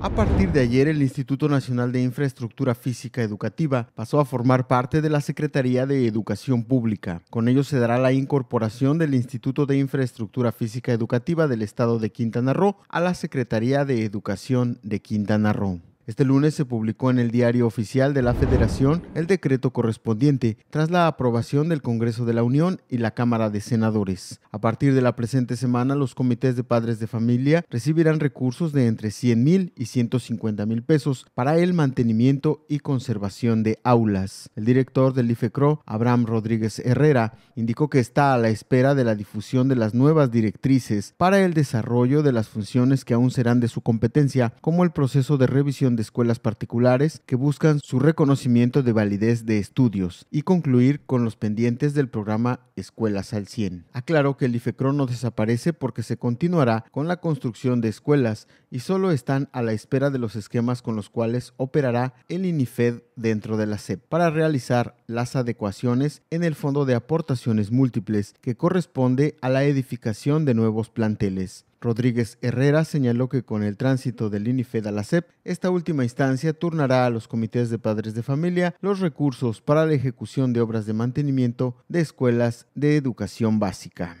A partir de ayer, el Instituto Nacional de Infraestructura Física Educativa pasó a formar parte de la Secretaría de Educación Pública. Con ello se dará la incorporación del Instituto de Infraestructura Física Educativa del Estado de Quintana Roo a la Secretaría de Educación de Quintana Roo. Este lunes se publicó en el Diario Oficial de la Federación el decreto correspondiente tras la aprobación del Congreso de la Unión y la Cámara de Senadores. A partir de la presente semana, los comités de padres de familia recibirán recursos de entre 100 mil y 150 mil pesos para el mantenimiento y conservación de aulas. El director del IFECRO, Abraham Rodríguez Herrera, indicó que está a la espera de la difusión de las nuevas directrices para el desarrollo de las funciones que aún serán de su competencia, como el proceso de revisión de escuelas particulares que buscan su reconocimiento de validez de estudios y concluir con los pendientes del programa Escuelas al 100. Aclaró que el IFECRO no desaparece porque se continuará con la construcción de escuelas y solo están a la espera de los esquemas con los cuales operará el INIFED dentro de la SEP para realizar las adecuaciones en el Fondo de Aportaciones Múltiples que corresponde a la edificación de nuevos planteles. Rodríguez Herrera señaló que con el tránsito del INIFED a la SEP, esta última instancia turnará a los comités de padres de familia los recursos para la ejecución de obras de mantenimiento de escuelas de educación básica.